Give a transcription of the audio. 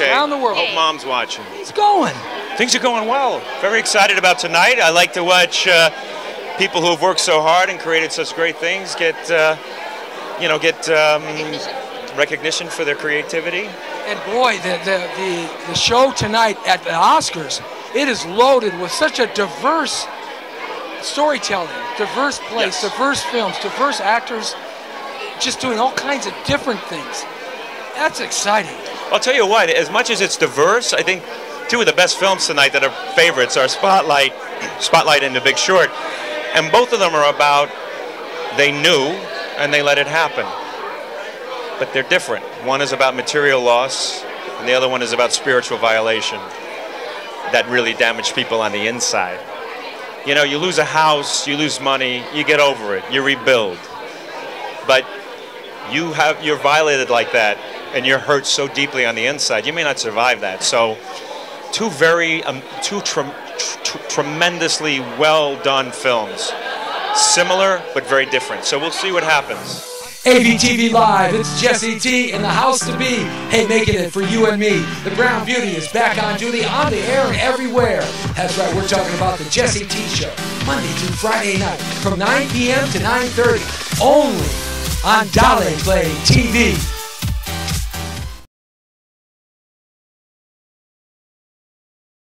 around the world. Hope mom's watching. It's going. Things are going well. Very excited about tonight. I like to watch uh, people who have worked so hard and created such great things get, uh, you know, get um, recognition for their creativity. And boy, the, the, the, the show tonight at the Oscars, it is loaded with such a diverse storytelling, diverse place, Yes. diverse films, diverse actors, just doing all kinds of different things. That's exciting. I'll tell you what, as much as it's diverse, I think two of the best films tonight that are favorites are Spotlight, Spotlight and The Big Short. And both of them are about they knew and they let it happen. But they're different. One is about material loss, and the other one is about spiritual violation that really damaged people on the inside. You know, you lose a house, you lose money, you get over it, you rebuild. But you have you're violated like that and you're hurt so deeply on the inside you may not survive that so two very um, two trem- tr- tremendously well done films similar but very different so we'll see what happens AVTV Live, it's Jesse T in the house to be. Hey, making it for you and me. The Brown Beauty is back on duty on the air and everywhere. That's right, we're talking about the Jesse T Show, Monday through Friday night from 9 p.m. to 9.30, only on Dale Play TV.